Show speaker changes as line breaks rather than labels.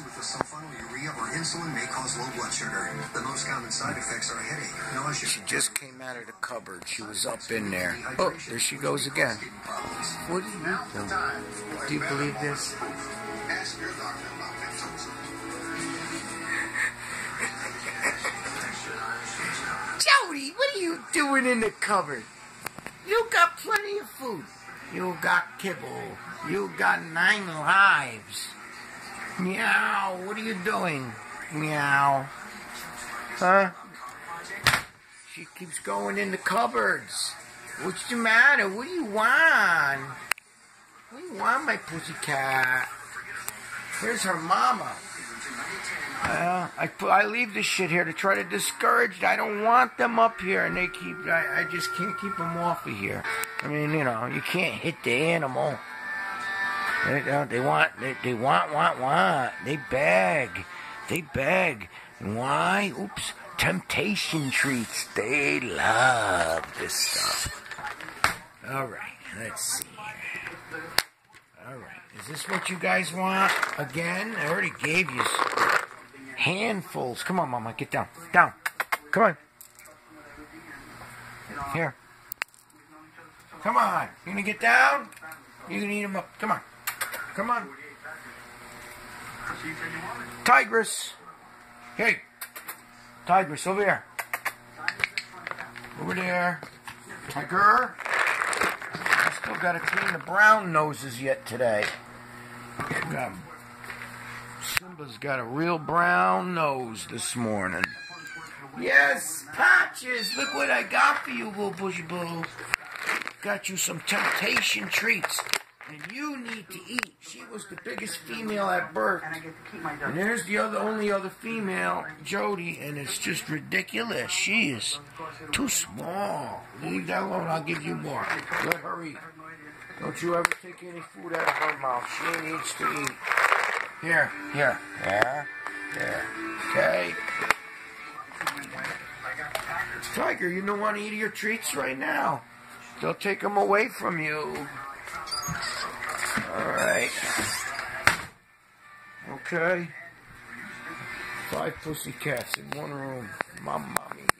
with the sulfonylurea or insulin may cause low blood sugar. The most common side effects are headache, nausea.
She just came out of the cupboard. She was up in there. Oh, there she goes again. What do you doing? Do you believe this?
Ask your doctor about
Jodi, what are you doing in the cupboard? You got plenty of food. You got kibble. You got nine lives. Meow. What are you doing? Meow. Huh? She keeps going in the cupboards. What's the matter? What do you want? What do you want, my pussy cat? Here's her mama. Uh, I I leave this shit here to try to discourage. I don't want them up here, and they keep. I, I just can't keep them off of here. I mean, you know, you can't hit the animal. They, they want. They, they want. Want. Want. They beg. They beg. Why? Oops. Temptation treats. They love this stuff. All right. Let's see. All right. Is this what you guys want? Again? I already gave you handfuls. Come on, Mama. Get down. Down. Come on. Here. Come on. You gonna get down? You gonna eat them up. Come on. Come on. Tigress. Hey. Tigress, over here. Over there. Tiger. I still gotta clean the brown noses yet today. Got- um, Simba's got a real brown nose this morning. Yes, Patches, look what I got for you, Boo Bushy Boo. Got you some temptation treats. And you need to eat. She was the biggest female at birth. And there's the other only other female, Jodi, and it's just ridiculous. She is too small. Leave that alone, I'll give you more. Let her eat. Don't you ever take any food out of her mouth. She needs to eat. Here, here, yeah, yeah. Okay. Tiger, you don't want to eat your treats right now. They'll take them away from you. All right. Okay. Five pussy cats in one room. My mommy.